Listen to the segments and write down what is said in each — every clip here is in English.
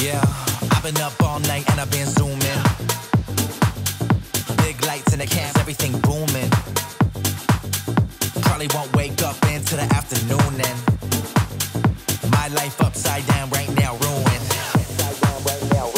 Yeah, I've been up all night and I've been zooming. Big lights in the everything booming. Probably won't wake up the afternoon my life upside down right now, ruined. Upside down right now.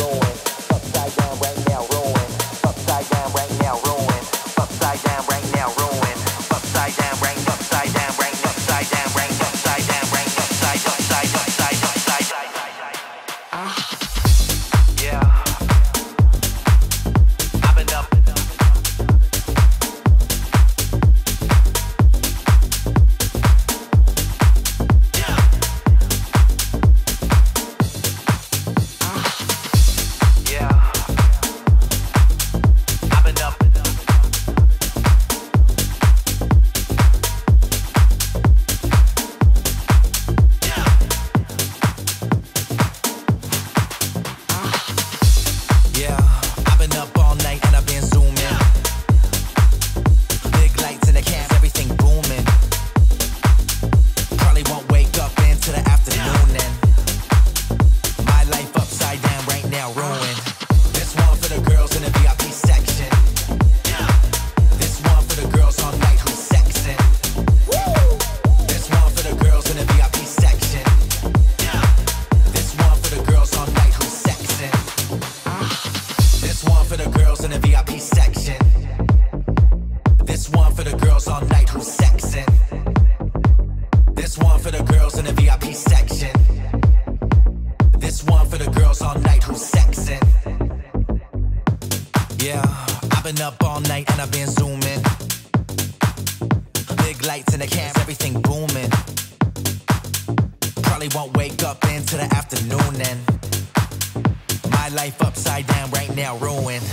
when I've been zooming. Big lights in the camp, everything booming. Probably won't wake up into the afternoon then. My life upside down right now, ruined.